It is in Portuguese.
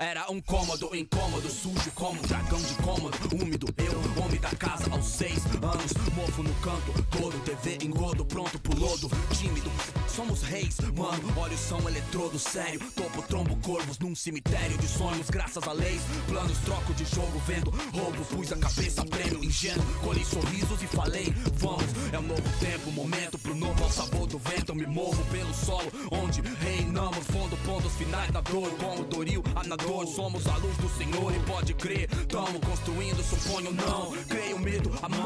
Era um cômodo incômodo, sujo como um dragão de cômodo, úmido. Eu, homem da casa aos seis anos, mofo no canto, todo TV engodo, pronto pro lodo, tímido. Somos reis, mano, olha o som eletrodo sério. Topo, trombo, corvos num cemitério de sonhos, graças a leis. Planos, troco de jogo, vendo roubo, pus a cabeça, prêmio ingênuo. Colhi sorrisos e falei, vamos, é um novo tempo, momento pro novo ao sabor do vento. Me movo pelo solo, onde reinamos, pontos finais da dor, como Doril, anador. Somos a luz do Senhor e pode crer, tamo construindo, suponho não. Creio medo, a mão.